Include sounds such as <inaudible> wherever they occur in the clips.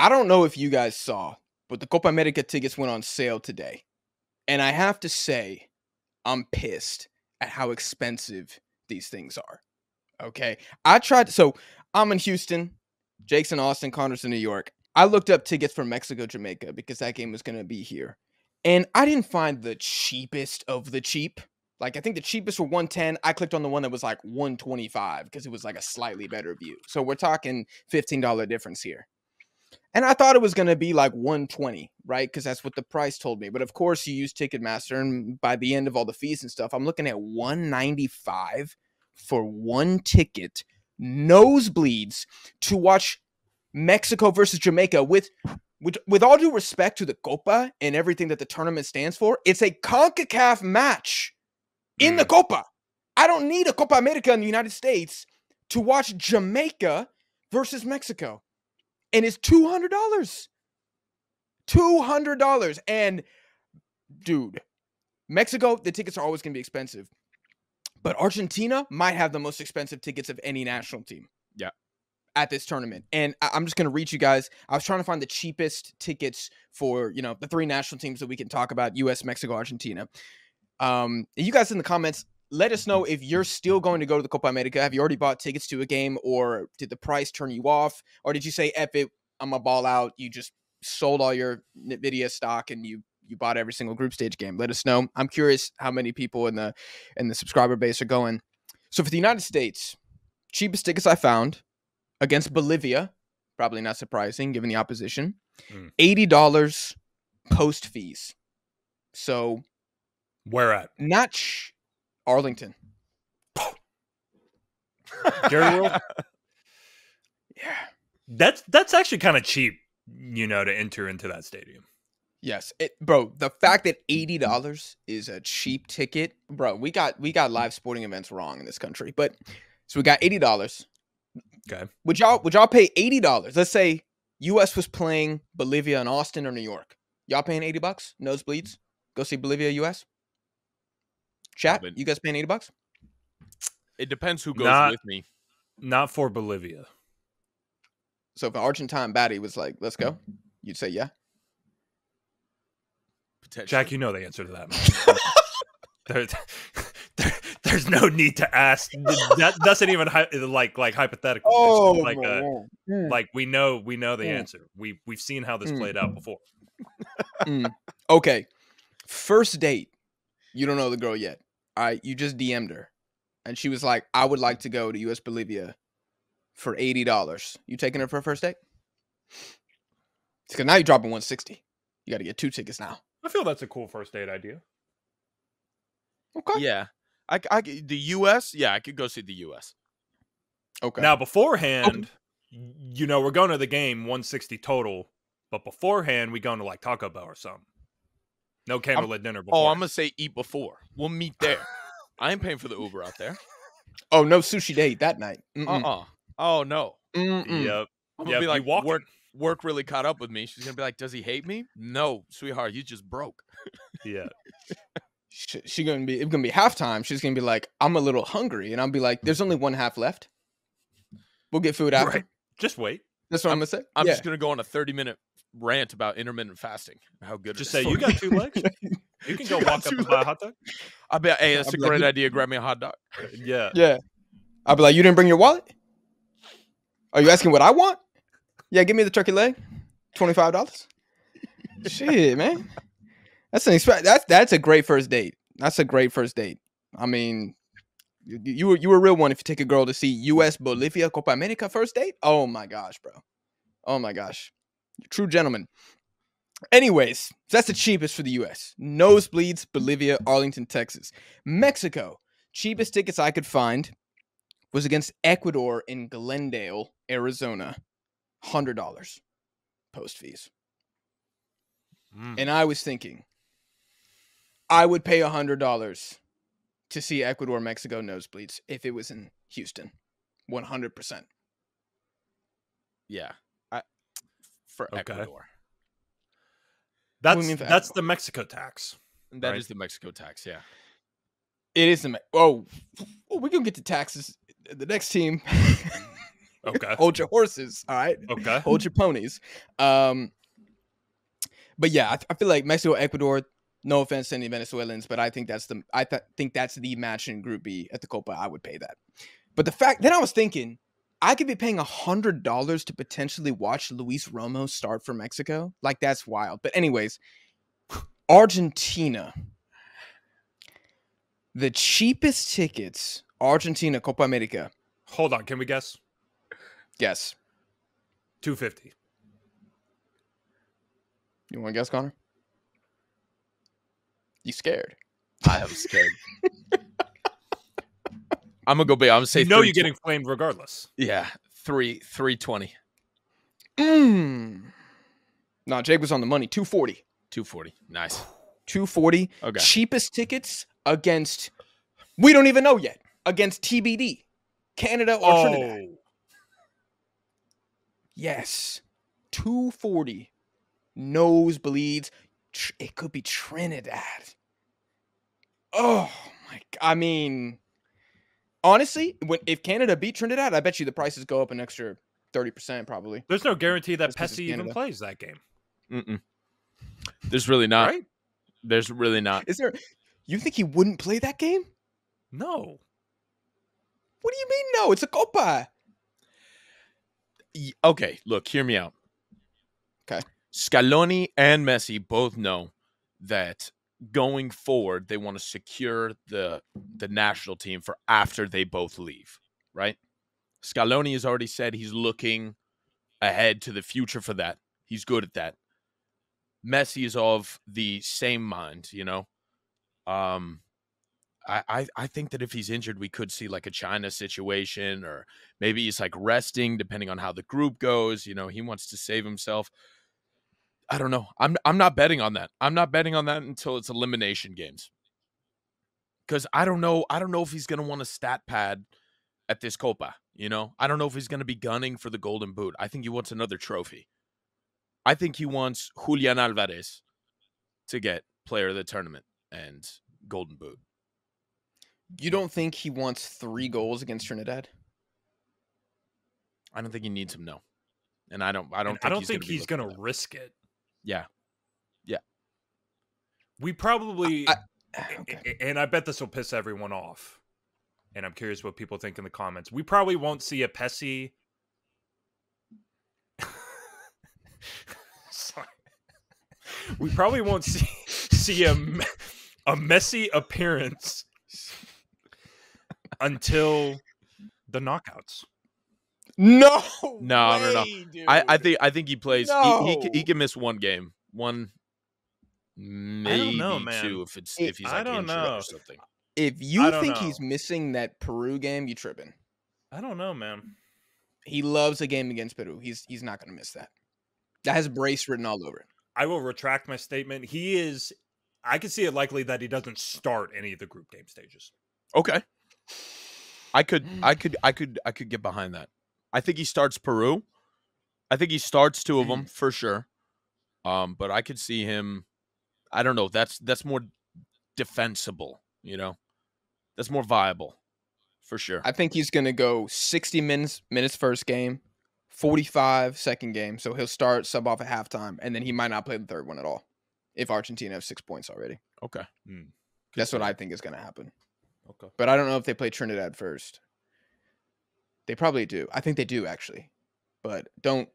I don't know if you guys saw, but the Copa America tickets went on sale today. And I have to say, I'm pissed at how expensive these things are. Okay. I tried so I'm in Houston, Jake's in Austin, Connor's in New York. I looked up tickets for Mexico, Jamaica because that game was going to be here. And I didn't find the cheapest of the cheap. Like I think the cheapest were 110. I clicked on the one that was like 125 because it was like a slightly better view. So we're talking $15 difference here. And I thought it was going to be like 120, right? Because that's what the price told me. But of course, you use Ticketmaster, and by the end of all the fees and stuff, I'm looking at 195 for one ticket, nosebleeds, to watch Mexico versus Jamaica. With with with all due respect to the Copa and everything that the tournament stands for, it's a Concacaf match in the mm. Copa. I don't need a Copa America in the United States to watch Jamaica versus Mexico and it's two hundred dollars. Two hundred dollars, and dude, Mexico, the tickets are always going to be expensive, but Argentina might have the most expensive tickets of any national team. Yeah. At this tournament, and I- I'm just going to reach you guys. I was trying to find the cheapest tickets for you know the three national teams that we can talk about: U.S., Mexico, Argentina. Um, you guys in the comments, let us know if you're still going to go to the Copa America. Have you already bought tickets to a game, or did the price turn you off, or did you say, "F it, I'm a ball out"? You just sold all your Nvidia stock and you you bought every single group stage game. Let us know. I'm curious how many people in the in the subscriber base are going. So for the United States, cheapest tickets I found against Bolivia, probably not surprising given the opposition. Mm. Eighty dollars post fees. So Where at? not ch- Arlington. Jerry World? <laughs> Yeah. That's that's actually kind of cheap, you know, to enter into that stadium. Yes, it, bro. The fact that eighty dollars is a cheap ticket, bro. We got we got live sporting events wrong in this country, but so we got eighty dollars. Okay. Would y'all would y'all pay eighty dollars? Let's say U.S. was playing Bolivia in Austin or New York. Y'all paying eighty bucks? Nosebleeds. Go see Bolivia, U.S. Chat. Probably. You guys paying eighty bucks? It depends who goes Not- with me. Not for Bolivia. So if an Argentine baddie was like, "Let's go," you'd say yeah. Jack, you know the answer to that. <laughs> there, there, there's no need to ask. That doesn't even hy- like like hypothetical. It's just like a, man. like we know we know the Mm. answer. We we've seen how this Mm. played out before. Mm. Okay. First date. You don't know the girl yet. All right. You just DM'd her. And she was like, I would like to go to US Bolivia for $80. You taking her for a first date? Because now you're dropping 160 You got to get two tickets now. I feel that's a cool first date idea. Okay. Yeah. I, c- I c- the U.S. Yeah, I could go see the U.S. Okay. Now beforehand, y- you know, we're going to the game 160 total, but beforehand we going to like Taco Bell or something. No candlelit dinner before. Oh, I'm gonna say eat before. We'll meet there. <laughs> I ain't paying for the Uber out there. oh, no sushi date that night. Uh Mm-mm. uh Oh no. Mm-mm. Yep. I'm Yeah, gonna be like walking. work. Work really caught up with me. She's gonna be like, "Does he hate me?" No, sweetheart, you just broke. Yeah. <laughs> She, she gonna be it's gonna be halftime. She's gonna be like, I'm a little hungry, and I'll be like, There's only one half left. We'll get food after. Right. Just wait. That's what I'm, gonna say. I'm yeah. just gonna go on a 30 minute rant about intermittent fasting. How good. Just it say is you got two legs. <laughs> You can go You walk up two and buy a hot dog. <laughs> I bet. Hey, that's I'll a be like, great idea. Grab me a hot dog. Uh, yeah. Yeah. I'll be like, you didn't bring your wallet? Are you asking what I want? Yeah, give me the turkey leg. Twenty-five dollars. Shit, man. That's an exp- that's that's a great first date. That's a great first date. I mean, you, you were you were a real one if you take a girl to see U.S. Bolivia Copa America first date. Oh my gosh, bro. Oh my gosh, true gentleman. Anyways, that's the cheapest for the U.S. Nosebleeds, Bolivia, Arlington, Texas, Mexico. Cheapest tickets I could find was against Ecuador in Glendale, Arizona. Hundred dollars post fees. Mm. And I was thinking, I would pay hundred dollars to see Ecuador Mexico nosebleeds if it was in Houston. One hundred percent. Yeah. I, for Okay. Ecuador. That's that's Ecuador? the Mexico tax. That is Right. the Mexico tax. Yeah. It is the Me- oh, oh, we're gonna get to taxes. The next team, <laughs> Okay. Hold your horses, all right? Okay. Hold your ponies. Um, but yeah, I, I feel like Mexico, Ecuador. No offense to any Venezuelans, but I think that's the I th- think that's the match in Group B at the Copa. I would pay that. But the fact then I was thinking I could be paying a hundred dollars to potentially watch Luis Romo start for Mexico. Like that's wild. But anyways, Argentina. The cheapest tickets, Argentina Copa America. Hold on. Can we guess? Guess. Two fifty. You want to guess, Connor? You scared? I am scared. <laughs> I'm gonna go big. I'm gonna say You know you're getting flamed regardless. yeah three three twenty. Mm. No, Jake was on the money. 240. 240. Nice. 240. Okay. Cheapest tickets against we don't even know yet. Against TBD. Canada or Trinidad. Oh, Yes. 240. Nosebleeds. It could be Trinidad. Oh my g- I mean honestly, when if Canada beat Trinidad, I bet you the prices go up an extra 30% probably. there's no guarantee that That's 'cause Pessy even plays that game, Mm-mm. There's really not. right? There's really not. Is there you think he wouldn't play that game? No. What do you mean no? It's a Copa. Y- Okay, look, hear me out. Okay. Scaloni and Messi both know that going forward they want to secure the the national team for after they both leave, right? Scaloni has already said he's looking ahead to the future for that. He's good at that. Messi is of the same mind, you know. Um I, I I think that if he's injured, we could see like a China situation, or maybe he's like resting, depending on how the group goes. You know, he wants to save himself. I don't know. I'm I'm not betting on that. I'm not betting on that until it's elimination games. Because I don't know. I don't know if he's gonna want a stat pad at this Copa. You know, I don't know if he's gonna be gunning for the Golden Boot. I think he wants another trophy. I think he wants Julian Alvarez to get Player of the Tournament and Golden Boot. You don't think he wants 3 goals against Trinidad? I don't think he needs him. No, and I don't. I don't. And Think I don't he's think gonna he's going to risk it. Yeah. Yeah. We probably, I- a- <sighs> Okay. and I bet this will piss everyone off. And I'm curious what people think in the comments. We probably won't see a Pessy. <laughs> Sorry. We probably won't see see a a Messi appearance <laughs> until the knockouts. No. No, no, no. way, I, I think. I think he plays. He, he, he can miss one game. One. Maybe know, man. two if it's It- if he's I don't injured know. or something. if you don't think he's missing that Peru game, you tripping. I don't know, man. He loves a game against Peru. He's he's not going to miss that. That has brace written all over it. I will retract my statement. He is. I can see it likely that he doesn't start any of the group game stages. Okay. I could. I could. I could. I could get behind that. I think he starts Peru. I think he starts two of Mm. them for sure. Um, but I could see him. I don't know. That's that's more defensible. You know, that's more viable, for sure. I think he's going to go 60 minutes minutes first game, 45 second game. So he'll start sub off at halftime, and then he might not play the third one at all. If Argentina have six points already, okay. that's what I think is going to happen. Okay. But I don't know if they play Trinidad first. They probably do. I think they do actually, but don't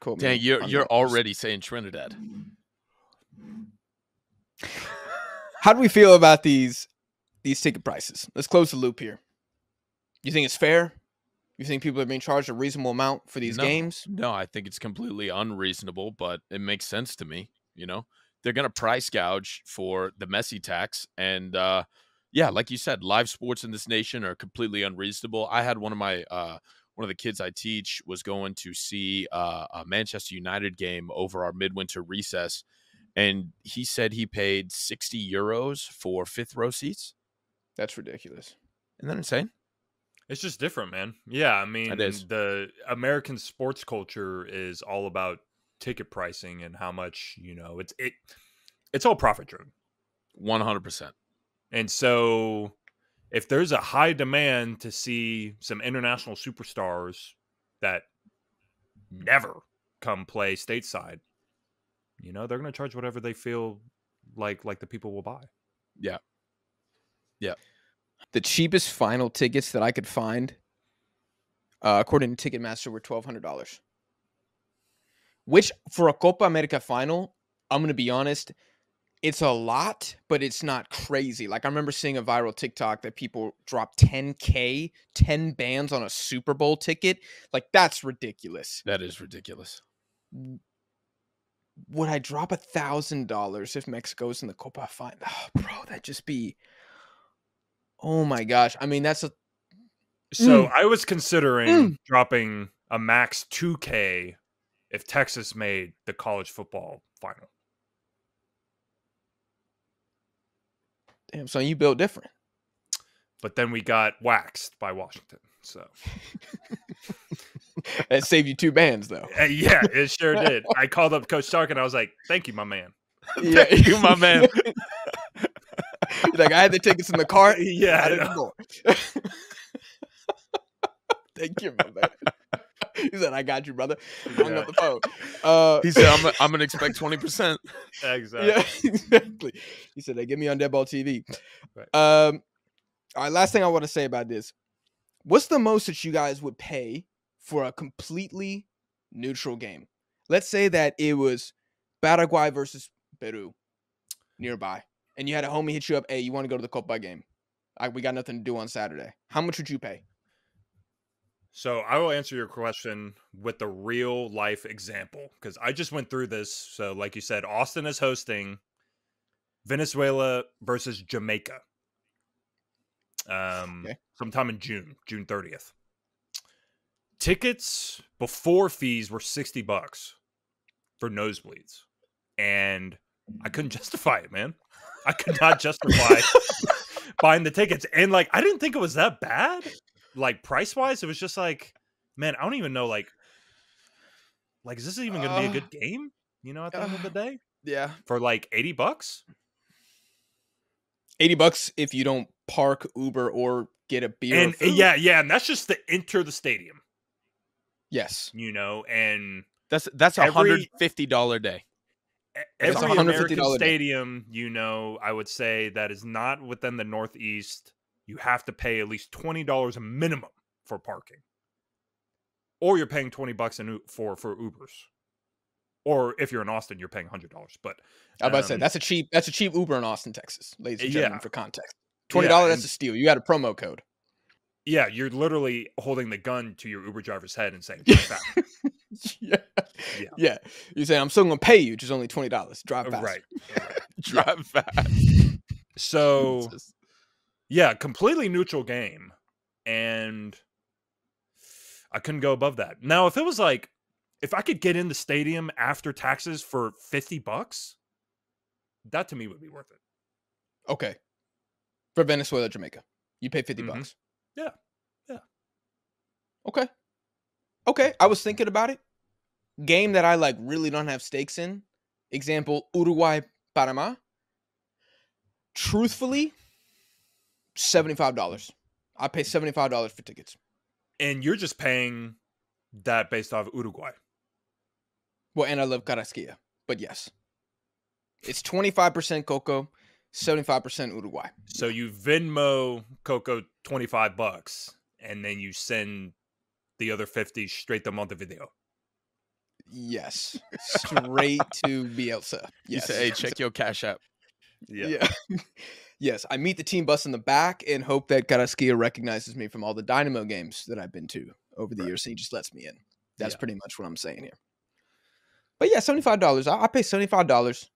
quote me. Dang, you're you're that, 'cause- already saying Trinidad. How do we feel about these these ticket prices? Let's close the loop here. You think it's fair? You think people are being charged a reasonable amount for these No. games? No, I think it's completely unreasonable, but it makes sense to me. You know, they're gonna price gouge for the Messi tax, and uh, yeah, like you said, live sports in this nation are completely unreasonable. I had one of my uh, one of the kids I teach was going to see uh, a Manchester United game over our midwinter recess, and he said he paid sixty euros for fifth row seats. That's ridiculous. Isn't that insane? It's just different, man. Yeah, I mean, is. the American sports culture is all about ticket pricing and how much you know. It's it, it's all profit driven, One hundred percent. And so if there's a high demand to see some international superstars that never come play stateside, you know, they're going to charge whatever they feel like like the people will buy. Yeah. Yeah. The cheapest final tickets that I could find, uh, according to Ticketmaster, were twelve hundred dollars. Which for a Copa America final, I'm gonna be honest, it's a lot, but it's not crazy. Like I remember seeing a viral TikTok that people dropped 10k, 10 bands on a Super Bowl ticket. Like that's ridiculous. That is ridiculous. Would I drop a thousand dollars if Mexico's in the Copa final? Oh, <sighs> bro, that'd just be. Oh my gosh! I mean, that's a So Mm. I was considering dropping a max 2K if Texas made the college football final. Damn. So you built different. But then we got waxed by Washington. So <laughs> That saved you two bands, though. Uh, yeah, it sure <laughs> did. I called up Coach Sark and I was like, "Thank you, my man." Yeah, <laughs> Thank you, my man. like I had the tickets in the car. Yeah, I the know. Thank you, my man. <laughs> He said, "I got you, brother." Hung Yeah. up the phone. Uh, He said, "I'm, I'm gonna expect twenty percent." <laughs> exactly. yeah, exactly. He said, "They get me on Deadball TV." Right. Um, all right. Last thing I want to say about this: What's the most that you guys would pay for a completely neutral game? Let's say that it was Paraguay versus Peru nearby, and you had a homie hit you up. Hey, you want to go to the Copa game? I, we got nothing to do on Saturday. How much would you pay? So I will answer your question with the real life example because I just went through this. So, like you said, Austin is hosting Venezuela versus Jamaica. Um, Okay. sometime in June, June thirtieth. Tickets before fees were sixty bucks for nosebleeds, and I couldn't <laughs> justify it, man. I could not justify <laughs> buying the tickets, and like I didn't think it was that bad like price wise, it was just like, man, I don't even know like like is this even gonna be a Uh, good game? You know, at the end of the day? Yeah, For like 80 bucks? eighty bucks if you don't park, Uber, or get a beer. or And uh, yeah, yeah, and that's just to enter the stadium, yes, you know, and That's that's a hundred fifty dollar day. every $150 American a day. stadium, you know, I would say that is not within the Northeast. You have to pay at least twenty dollars a minimum for parking, or you're paying twenty bucks in, for for Ubers, or if you're in Austin, you're paying hundred dollars. But I was about to say um, that's a cheap that's a cheap Uber in Austin, Texas, ladies and Yeah. gentlemen. For context, twenty dollars that's a steal. You got a promo code. Yeah, you're literally holding the gun to your Uber driver's head and saying, "Drive fast." <laughs> yeah. Yeah. yeah, You say I'm still gonna pay you, which is only twenty dollars. Drive fast. right. <laughs> Drive fast. So. Yeah, completely neutral game, and I couldn't go above that. Now, if it was like, if I could get in the stadium after taxes for fifty bucks, that to me would be worth it. Okay. For Venezuela, Jamaica, you pay 50 Mhm. bucks. Yeah. Yeah. Okay. Okay. I was thinking about it. Game that I like really don't have stakes in. Example: Uruguay, Panama. Truthfully, seventy-five dollars. I pay seventy-five dollars for tickets. And you're just paying that based off Uruguay. Well, and I love Carrasquilla, but yes, it's twenty-five percent Coco, seventy-five percent Uruguay. So you Venmo Coco twenty five bucks, and then you send the other fifty straight to Montevideo. Yes, straight to Bielsa. You Yes. say, "Hey, check your cash app." Yeah. yeah. <laughs> yes, I meet the team bus in the back and hope that Carrasquilla recognizes me from all the Dynamo games that I've been to over the Right. years. And he just lets me in. That's Yeah. pretty much what I'm saying here. But yeah, seventy-five dollars. I I pay seventy-five dollars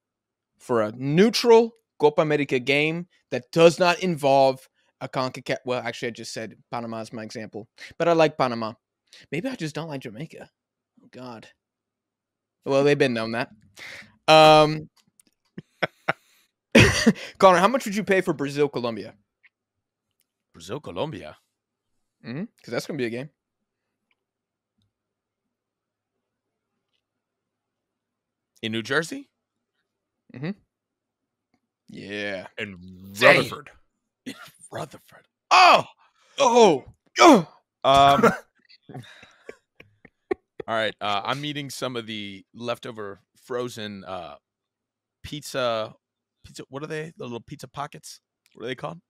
for a neutral Copa America game that does not involve a Concacaf. Well, actually, I just said Panama is my example, but I like Panama. Maybe I just don't like Jamaica. Oh God. Well, they've been known that. Um, <laughs> Connor, how much would you pay for Brazil Colombia? Brazil, Colombia. Because that's gonna be a game. in New Jersey. Hmm. Yeah. And. Rutherford. Rutherford. Oh, Oh. Oh. um, <laughs> <laughs> All right, uh, I'm eating some of the leftover frozen uh, pizza. Pizza. What are they? The little pizza pockets. What are they called?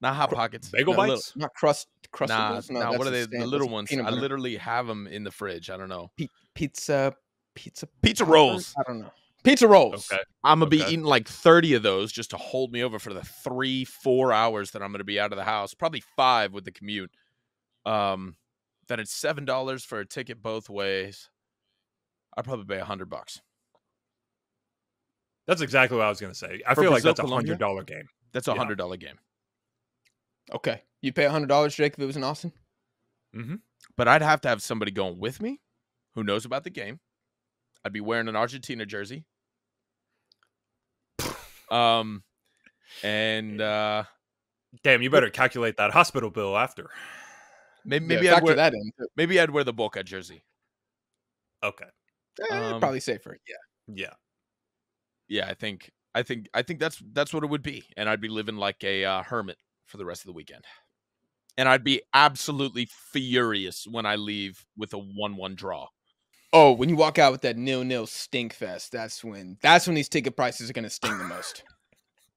Not hot pockets. Bagel no, little- bites. Not crust Nah, crustables. No, nah, what are they? stand- The little ones. I literally have them in the fridge. I don't know. pizza pizza Pizza rolls. I don't know. Pizza rolls. Okay. I'm gonna be eating like 30 of those just to hold me over for the three, four hours that I'm gonna be out of the house. Probably five with the commute. Um, that it's seven dollars for a ticket both ways. I'd probably pay a hundred bucks. That's exactly what I was going to say. I For feel like Brazil, that's a hundred dollar game. That's a hundred dollar game. Okay. You pay a hundred dollars, Jake, if it was in Austin? Mm-hmm. But I'd have to have somebody going with me who knows about the game. I'd be wearing an Argentina jersey. Um, and uh, Damn, you better calculate that hospital bill after. maybe Yeah, maybe I'd wear that in. maybe I'd wear the Boca jersey. Okay. Eh, Um, probably safer. Yeah. Yeah. Yeah, I think I think I think that's that's what it would be, and I'd be living like a uh, hermit for the rest of the weekend, and I'd be absolutely furious when I leave with a one-one draw. Oh, when you walk out with that nil nil stink fest, that's when that's when these ticket prices are gonna sting the most.